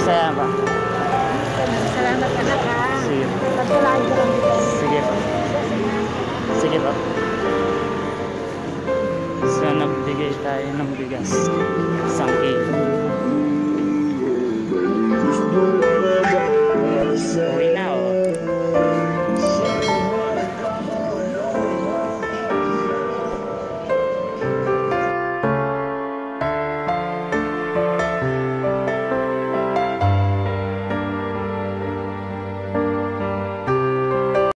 Tay, saya pa. Salamat anak ha. Sige. Pagkulaan ko lang dito. Sige po. Sige po. So, nagbigay tayo ng bigas. Isang kilo.